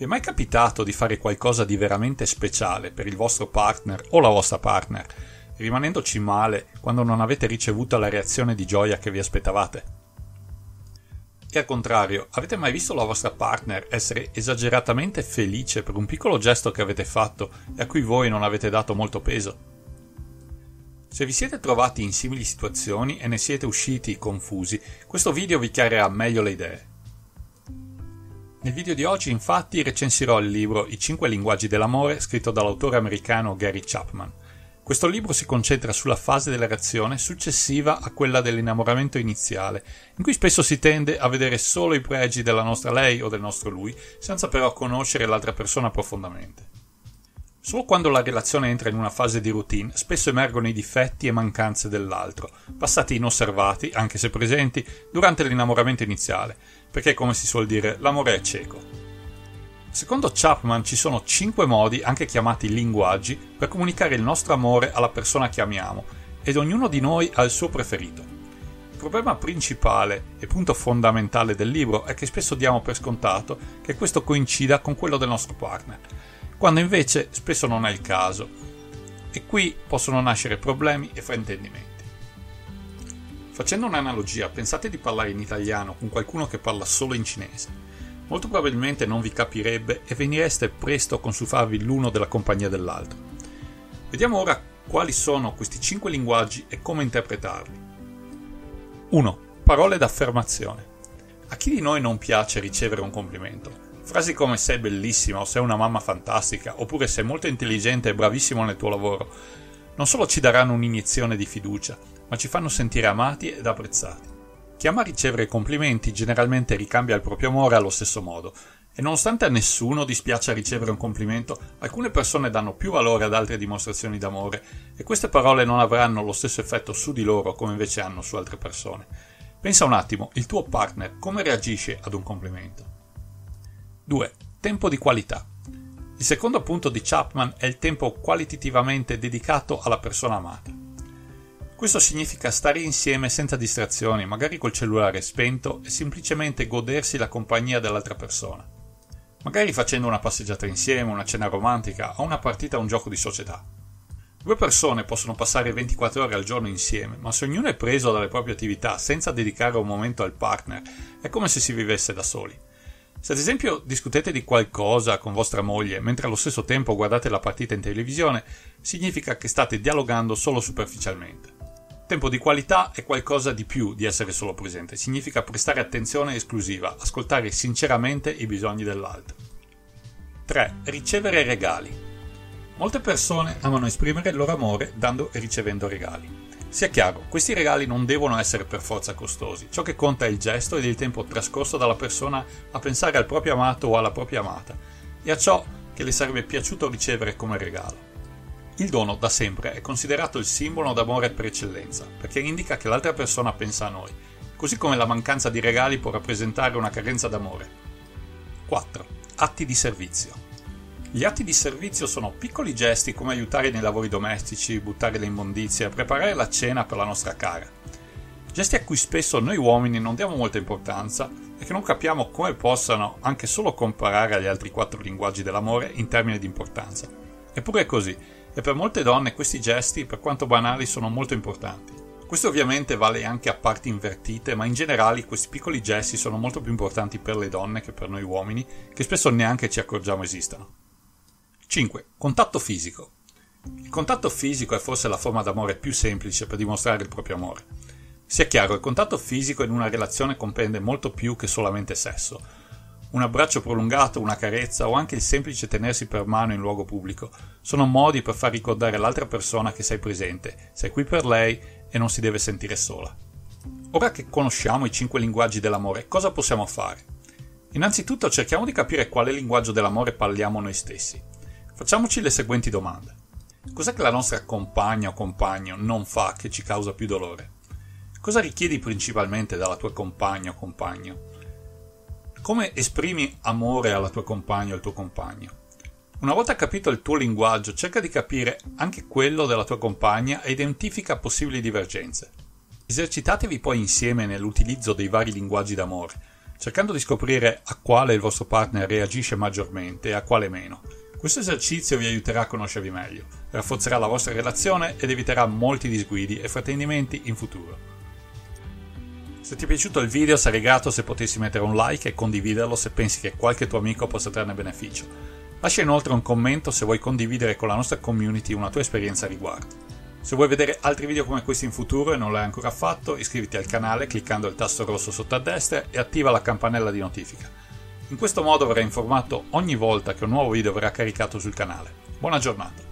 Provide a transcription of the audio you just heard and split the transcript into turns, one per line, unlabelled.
Vi è mai capitato di fare qualcosa di veramente speciale per il vostro partner o la vostra partner, rimanendoci male quando non avete ricevuto la reazione di gioia che vi aspettavate? E al contrario, avete mai visto la vostra partner essere esageratamente felice per un piccolo gesto che avete fatto e a cui voi non avete dato molto peso? Se vi siete trovati in simili situazioni e ne siete usciti confusi, questo video vi chiarirà meglio le idee. Nel video di oggi infatti recensirò il libro I cinque linguaggi dell'amore scritto dall'autore americano Gary Chapman. Questo libro si concentra sulla fase della reazione successiva a quella dell'innamoramento iniziale, in cui spesso si tende a vedere solo i pregi della nostra lei o del nostro lui, senza però conoscere l'altra persona profondamente. Solo quando la relazione entra in una fase di routine, spesso emergono i difetti e mancanze dell'altro, passati inosservati, anche se presenti, durante l'innamoramento iniziale, perché come si suol dire, l'amore è cieco. Secondo Chapman ci sono cinque modi, anche chiamati linguaggi, per comunicare il nostro amore alla persona che amiamo, ed ognuno di noi ha il suo preferito. Il problema principale e punto fondamentale del libro è che spesso diamo per scontato che questo coincida con quello del nostro partner, quando invece spesso non è il caso. E qui possono nascere problemi e fraintendimenti. Facendo un'analogia, pensate di parlare in italiano con qualcuno che parla solo in cinese. Molto probabilmente non vi capirebbe e venireste presto a consufarvi l'uno della compagnia dell'altro. Vediamo ora quali sono questi cinque linguaggi e come interpretarli. 1. Parole d'affermazione. A chi di noi non piace ricevere un complimento? Frasi come sei bellissima o sei una mamma fantastica oppure sei molto intelligente e bravissimo nel tuo lavoro non solo ci daranno un'iniezione di fiducia, ma ci fanno sentire amati ed apprezzati. Chi ama ricevere complimenti generalmente ricambia il proprio amore allo stesso modo, e nonostante a nessuno dispiace ricevere un complimento, alcune persone danno più valore ad altre dimostrazioni d'amore, e queste parole non avranno lo stesso effetto su di loro come invece hanno su altre persone. Pensa un attimo, il tuo partner come reagisce ad un complimento? 2. Tempo di qualità. Il secondo punto di Chapman è il tempo qualitativamente dedicato alla persona amata. Questo significa stare insieme senza distrazioni, magari col cellulare spento e semplicemente godersi la compagnia dell'altra persona. Magari facendo una passeggiata insieme, una cena romantica o una partita a un gioco di società. Due persone possono passare 24 ore al giorno insieme, ma se ognuno è preso dalle proprie attività senza dedicare un momento al partner, è come se si vivesse da soli. Se ad esempio discutete di qualcosa con vostra moglie mentre allo stesso tempo guardate la partita in televisione, significa che state dialogando solo superficialmente. Tempo di qualità è qualcosa di più di essere solo presente, significa prestare attenzione esclusiva, ascoltare sinceramente i bisogni dell'altro. 3. Ricevere regali. Molte persone amano esprimere il loro amore dando e ricevendo regali. Sia chiaro, questi regali non devono essere per forza costosi, ciò che conta è il gesto ed il tempo trascorso dalla persona a pensare al proprio amato o alla propria amata e a ciò che le sarebbe piaciuto ricevere come regalo. Il dono da sempre è considerato il simbolo d'amore per eccellenza, perché indica che l'altra persona pensa a noi, così come la mancanza di regali può rappresentare una carenza d'amore. 4. Atti di servizio. Gli atti di servizio sono piccoli gesti come aiutare nei lavori domestici, buttare le immondizie, preparare la cena per la nostra cara. Gesti a cui spesso noi uomini non diamo molta importanza e che non capiamo come possano anche solo comparare agli altri quattro linguaggi dell'amore in termini di importanza. Eppure è così, e per molte donne questi gesti, per quanto banali, sono molto importanti. Questo ovviamente vale anche a parti invertite, ma in generale questi piccoli gesti sono molto più importanti per le donne che per noi uomini, che spesso neanche ci accorgiamo esistano. 5. Contatto fisico. Il contatto fisico è forse la forma d'amore più semplice per dimostrare il proprio amore. Sia chiaro, il contatto fisico in una relazione comprende molto più che solamente sesso. Un abbraccio prolungato, una carezza o anche il semplice tenersi per mano in luogo pubblico sono modi per far ricordare all'altra persona che sei presente, sei qui per lei e non si deve sentire sola. Ora che conosciamo i cinque linguaggi dell'amore, cosa possiamo fare? Innanzitutto cerchiamo di capire quale linguaggio dell'amore parliamo noi stessi. Facciamoci le seguenti domande. Cos'è che la nostra compagna o compagno non fa che ci causa più dolore? Cosa richiedi principalmente dalla tua compagna o compagno? Come esprimi amore alla tua compagna o al tuo compagno? Una volta capito il tuo linguaggio, cerca di capire anche quello della tua compagna e identifica possibili divergenze. Esercitatevi poi insieme nell'utilizzo dei vari linguaggi d'amore cercando di scoprire a quale il vostro partner reagisce maggiormente e a quale meno. Questo esercizio vi aiuterà a conoscervi meglio, rafforzerà la vostra relazione ed eviterà molti disguidi e fraintendimenti in futuro. Se ti è piaciuto il video sarei grato se potessi mettere un like e condividerlo se pensi che qualche tuo amico possa trarne beneficio. Lascia inoltre un commento se vuoi condividere con la nostra community una tua esperienza a riguardo. Se vuoi vedere altri video come questi in futuro e non l'hai ancora fatto, iscriviti al canale cliccando il tasto rosso sotto a destra e attiva la campanella di notifica. In questo modo verrai informato ogni volta che un nuovo video verrà caricato sul canale. Buona giornata!